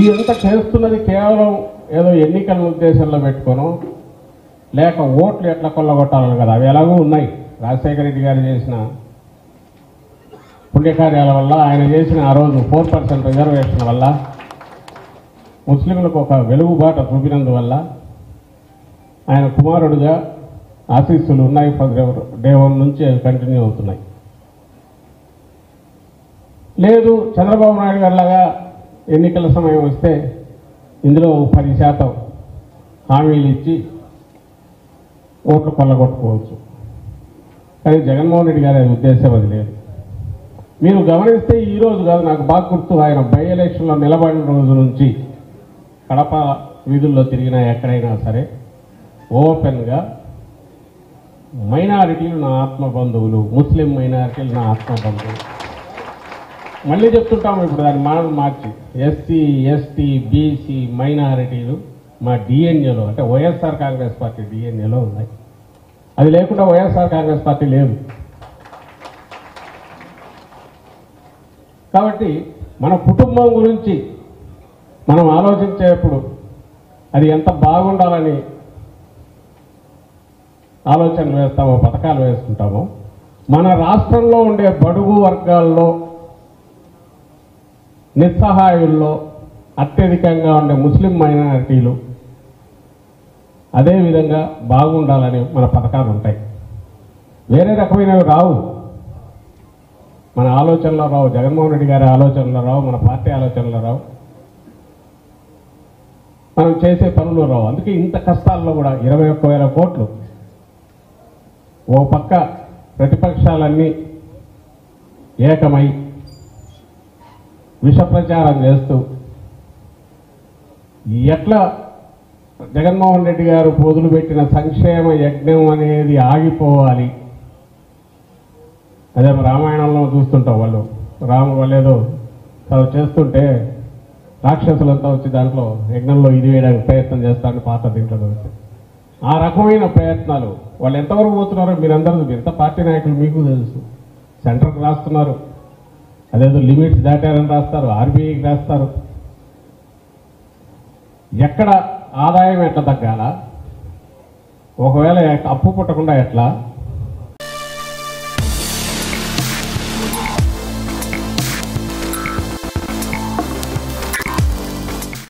ఇదంతా చేస్తున్నది కేవలం ఏదో ఎన్నికల ఉద్దేశంలో పెట్టుకోను లేక ఓట్లు ఎట్లా కొల్లగొట్టాలని కదా. అవి ఎలాగో ఉన్నాయి. రాజశేఖర రెడ్డి గారు చేసిన పుణ్యకార్యాల వల్ల ఆయన చేసిన ఆ రోజు ఫోర్ పర్సెంట్ రిజర్వేషన్ వల్ల ముస్లింలకు ఒక వెలుగుబాట చూపినందువల్ల ఆయన కుమారుడిగా ఆశీస్సులు ఉన్నాయి. డే వన్ నుంచి అవి కంటిన్యూ అవుతున్నాయి. లేదు చంద్రబాబు నాయుడు గారిలాగా ఎన్నికల సమయం వస్తే ఇందులో పది శాతం హామీలు ఇచ్చి ఓట్లు కొల్లగొట్టుకోవచ్చు కానీ జగన్మోహన్ రెడ్డి గారి ఉద్దేశం అది లేదు. మీరు గమనిస్తే ఈరోజు కాదు నాకు బాగా గుర్తు ఆయన బై ఎలక్షన్లో నిలబడిన రోజు నుంచి కడప వీధుల్లో తిరిగినా ఎక్కడైనా సరే ఓపెన్గా మైనారిటీలు నా ఆత్మ బంధువులు ముస్లిం మైనారిటీలు నా ఆత్మ బంధువులు మళ్ళీ చెప్తుంటాము ఇప్పుడు దాన్ని మనం మార్చి. ఎస్సీ ఎస్టీ బీసీ మైనారిటీలు మా డిఎన్ఏలో అంటే వైఎస్ఆర్ కాంగ్రెస్ పార్టీ డిఎన్ఏలో ఉన్నాయి. అది లేకుండా వైఎస్ఆర్ కాంగ్రెస్ పార్టీ లేదు. కాబట్టి మన కుటుంబం గురించి మనం ఆలోచించేప్పుడు అది ఎంత బాగుండాలని ఆలోచనలు వేస్తామో పథకాలు వేసుకుంటామో మన రాష్ట్రంలో ఉండే బడుగు వర్గాల్లో నిస్సహాయుల్లో అత్యధికంగా ఉండే ముస్లిం మైనారిటీలు అదేవిధంగా బాగుండాలని మన పథకాలు ఉంటాయి. వేరే రకమైనవి రావు. మన ఆలోచనలో రావు. జగన్మోహన్ రెడ్డి గారి ఆలోచనలో రావు. మన పార్టీ ఆలోచనలో రావు. మనం చేసే పనులు రావు. అందుకే ఇంత కష్టాల్లో కూడా ఇరవై ఒక్క వేల కోట్లు ఓ పక్క ప్రతిపక్షాలన్నీ ఏకమై విష ప్రచారం చేస్తూ ఎట్లా జగన్మోహన్ రెడ్డి గారు పొదులు పెట్టిన సంక్షేమ యజ్ఞం అనేది ఆగిపోవాలి. అదే రామాయణంలో చూస్తుంటాం వాళ్ళు. రాము వాళ్ళేదో తను చేస్తుంటే రాక్షసులంతా వచ్చి దాంట్లో యజ్ఞంలో ఇది వేయడానికి ప్రయత్నం చేస్తారని పాత దీంట్లో వచ్చి. ఆ రకమైన ప్రయత్నాలు వాళ్ళు ఎంతవరకు పోతున్నారో మీరందరూ మిగతా పార్టీ నాయకులు మీకు తెలుసు. సెంటర్కి రాస్తున్నారు. అదేదో లిమిట్స్ దాటారని రాస్తారు ఆర్బీఐకి రాస్తారు. ఎక్కడ ఆదాయం ఎట్లా తగ్గాల? ఒకవేళ అప్పు పుట్టకుండా ఎట్లా?